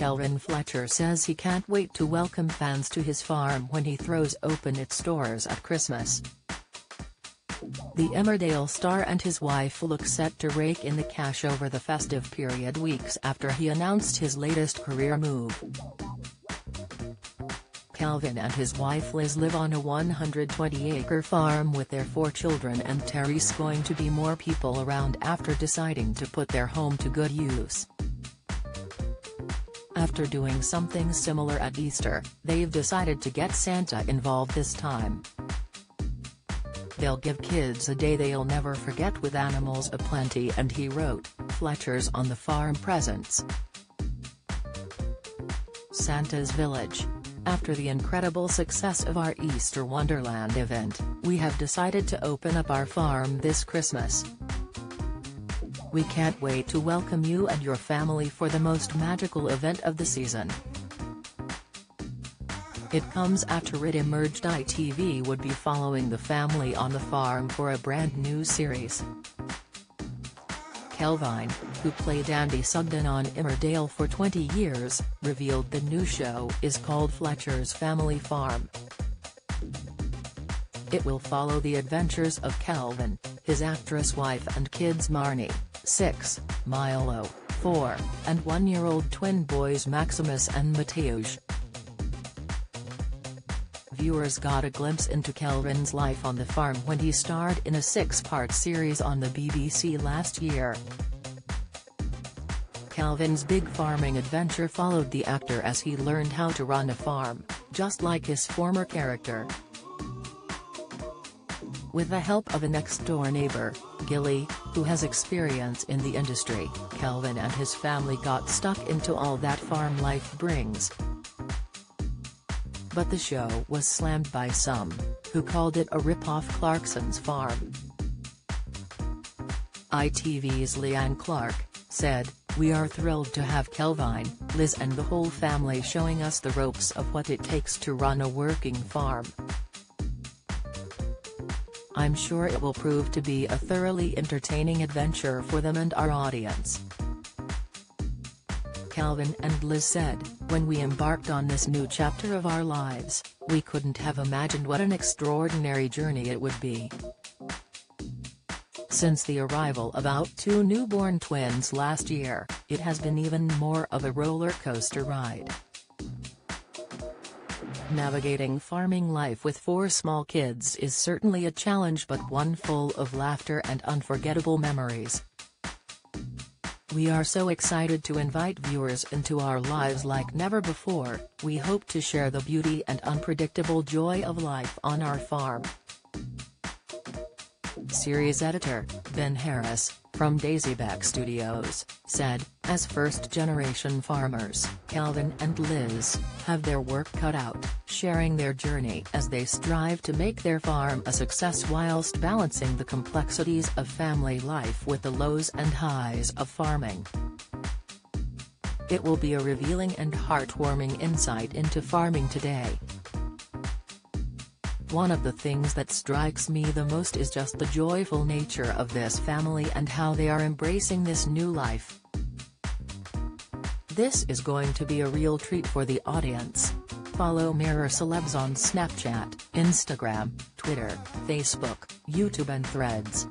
Kelvin Fletcher says he can't wait to welcome fans to his farm when he throws open its doors at Christmas. The Emmerdale star and his wife look set to rake in the cash over the festive period weeks after he announced his latest career move. Kelvin and his wife Liz live on a 120-acre farm with their four children and Terry's going to be more people around after deciding to put their home to good use. After doing something similar at Easter, they've decided to get Santa involved this time. They'll give kids a day they'll never forget with animals aplenty and he wrote, Fletcher's on the farm presents. Santa's Village. After the incredible success of our Easter Wonderland event, we have decided to open up our farm this Christmas. We can't wait to welcome you and your family for the most magical event of the season. It comes after it emerged ITV would be following the family on the farm for a brand new series. Kelvin, who played Andy Sugden on Emmerdale for 20 years, revealed the new show is called Fletcher's Family Farm. It will follow the adventures of Kelvin, his actress wife and kids Marnie, 6, Milo, 4, and one-year-old twin boys Maximus and Mateusz. Viewers got a glimpse into Kelvin's life on the farm when he starred in a six-part series on the BBC last year. Kelvin's big farming adventure followed the actor as he learned how to run a farm, just like his former character. With the help of a next-door neighbor, Gilly, who has experience in the industry, Kelvin and his family got stuck into all that farm life brings. But the show was slammed by some, who called it a rip-off Clarkson's Farm. ITV's Leanne Clark, said, We are thrilled to have Kelvin, Liz and the whole family showing us the ropes of what it takes to run a working farm. I'm sure it will prove to be a thoroughly entertaining adventure for them and our audience. Kelvin and Liz said, when we embarked on this new chapter of our lives, we couldn't have imagined what an extraordinary journey it would be. Since the arrival of our two newborn twins last year, it has been even more of a roller coaster ride. Navigating farming life with four small kids is certainly a challenge but one full of laughter and unforgettable memories. We are so excited to invite viewers into our lives like never before, we hope to share the beauty and unpredictable joy of life on our farm. Series editor, Ben Harris, from Daisybeck Studios, said, as first-generation farmers, Kelvin and Liz, have their work cut out, sharing their journey as they strive to make their farm a success whilst balancing the complexities of family life with the lows and highs of farming. It will be a revealing and heartwarming insight into farming today. One of the things that strikes me the most is just the joyful nature of this family and how they are embracing this new life. This is going to be a real treat for the audience. Follow Mirror Celebs on Snapchat, Instagram, Twitter, Facebook, YouTube and Threads.